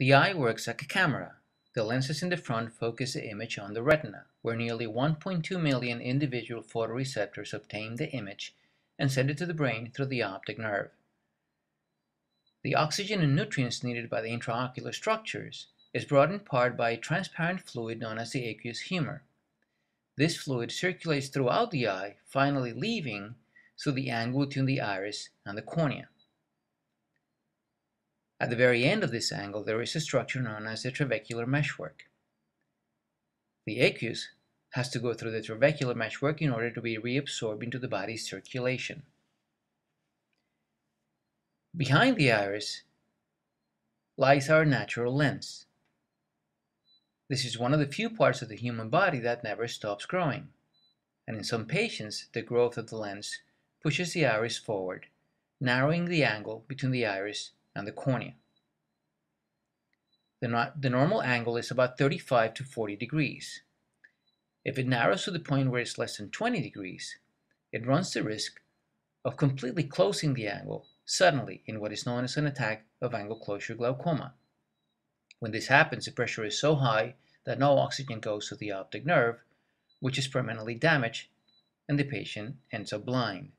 The eye works like a camera. The lenses in the front focus the image on the retina, where nearly 1.2 million individual photoreceptors obtain the image and send it to the brain through the optic nerve. The oxygen and nutrients needed by the intraocular structures is brought in part by a transparent fluid known as the aqueous humor. This fluid circulates throughout the eye, finally leaving through the angle between the iris and the cornea. At the very end of this angle, there is a structure known as the trabecular meshwork. The aqueous has to go through the trabecular meshwork in order to be reabsorbed into the body's circulation. Behind the iris lies our natural lens. This is one of the few parts of the human body that never stops growing, and in some patients the growth of the lens pushes the iris forward, narrowing the angle between the iris and the cornea. The, the normal angle is about 35 to 40 degrees. If it narrows to the point where it's less than 20 degrees, it runs the risk of completely closing the angle suddenly in what is known as an attack of angle closure glaucoma. When this happens, the pressure is so high that no oxygen goes to the optic nerve, which is permanently damaged, and the patient ends up blind.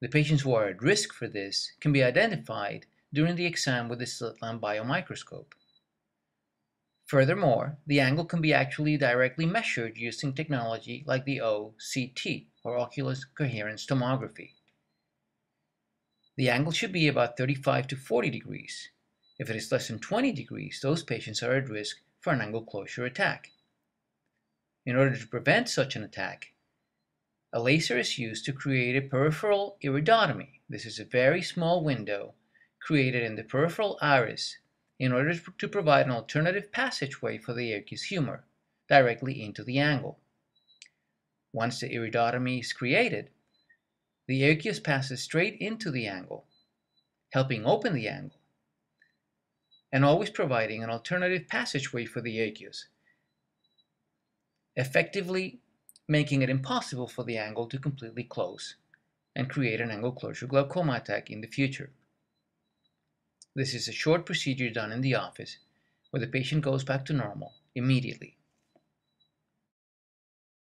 The patients who are at risk for this can be identified during the exam with the slit lamp biomicroscope. Furthermore, the angle can be actually directly measured using technology like the OCT, or Ocular Coherence Tomography. The angle should be about 35 to 40 degrees. If it is less than 20 degrees, those patients are at risk for an angle closure attack. In order to prevent such an attack, a laser is used to create a peripheral iridotomy. This is a very small window created in the peripheral iris in order to provide an alternative passageway for the aqueous humor directly into the angle. Once the iridotomy is created, the aqueous passes straight into the angle, helping open the angle, and always providing an alternative passageway for the aqueous, effectively making it impossible for the angle to completely close and create an angle closure glaucoma attack in the future. This is a short procedure done in the office where the patient goes back to normal immediately.